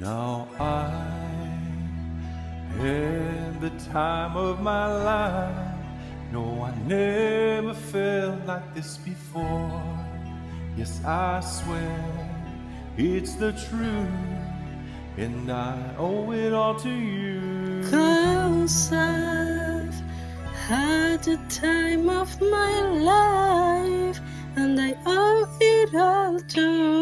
Now I had the time of my life. No, I never felt like this before. Yes, I swear it's the truth, and I owe it all to you. Cause I've had the time of my life, and I owe it all to you.